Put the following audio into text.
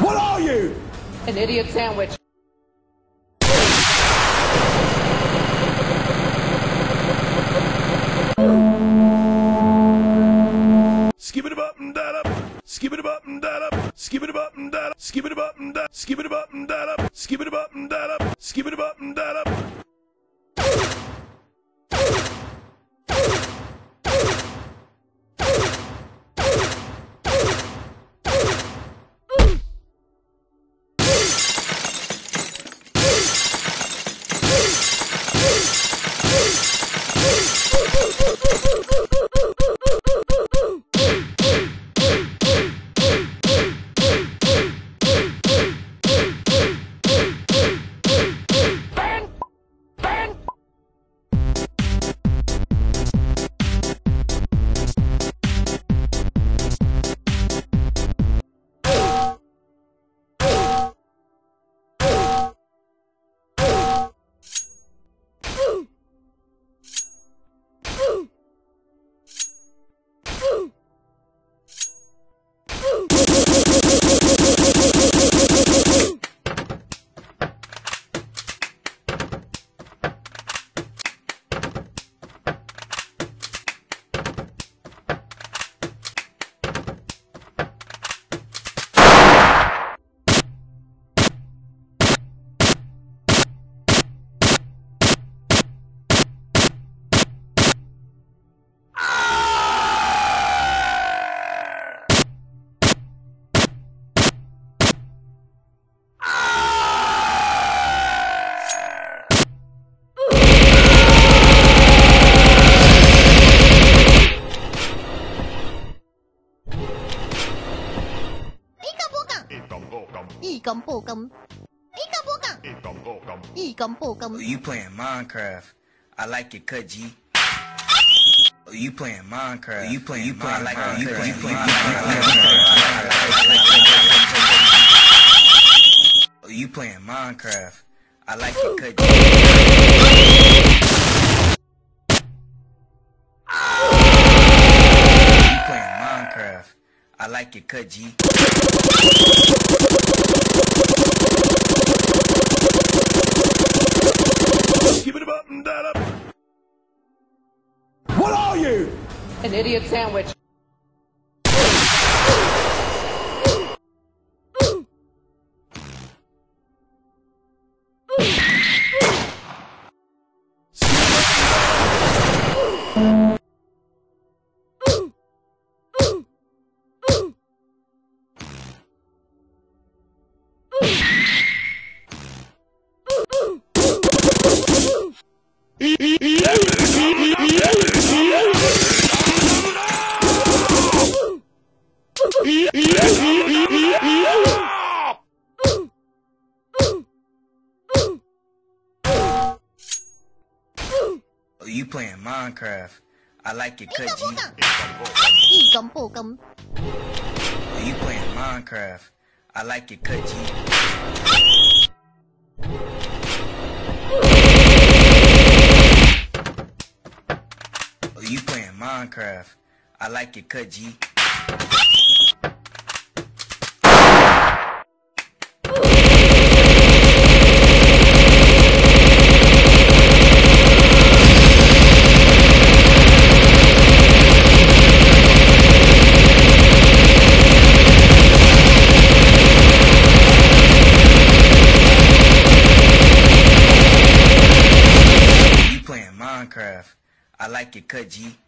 What are you? An idiot sandwich. Skip it up and that up. Skip it up and that up. Skip it up and that up. Skip it up and that. Skip it up and that up. Skip it up and that up. Skip it up and that up. Oh, you playing Minecraft. I like it cut, G. You playing Minecraft. You playing you playing like you playing Minecraft. You playing Minecraft. I like it cut. You playing Minecraft. I like it cut, G. An idiot sandwich. Oh, you playing Minecraft. I like it cause you... Oh, you playing Minecraft. I like it cause you... Oh, you playing Minecraft. I like it cause you... playing Minecraft?